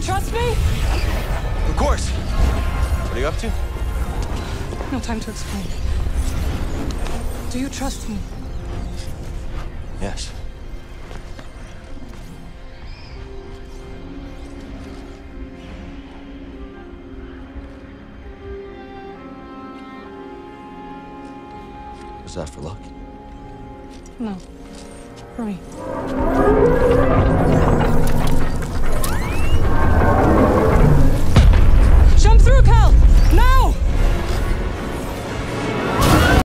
you trust me? Of course. What are you up to? No time to explain. Do you trust me? Yes. Was that for luck? No. For me. No!